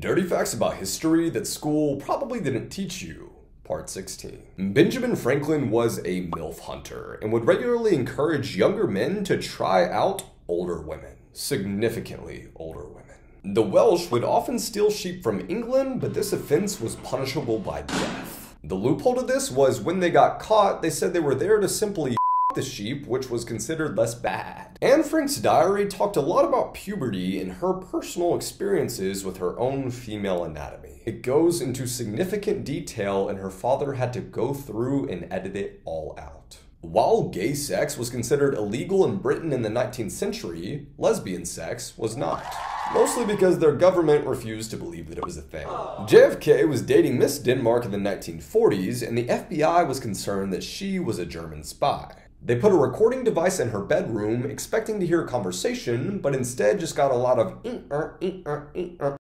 Dirty facts about history that school probably didn't teach you. Part 16. Benjamin Franklin was a MILF hunter and would regularly encourage younger men to try out older women, significantly older women. The Welsh would often steal sheep from England, but this offense was punishable by death. The loophole to this was when they got caught, they said they were there to simply the sheep, which was considered less bad. Anne Frank's diary talked a lot about puberty and her personal experiences with her own female anatomy. It goes into significant detail, and her father had to go through and edit it all out. While gay sex was considered illegal in Britain in the 19th century, lesbian sex was not. Mostly because their government refused to believe that it was a thing. JFK was dating Miss Denmark in the 1940s, and the FBI was concerned that she was a German spy. They put a recording device in her bedroom, expecting to hear a conversation, but instead just got a lot of mm, uh, mm, uh, mm, uh,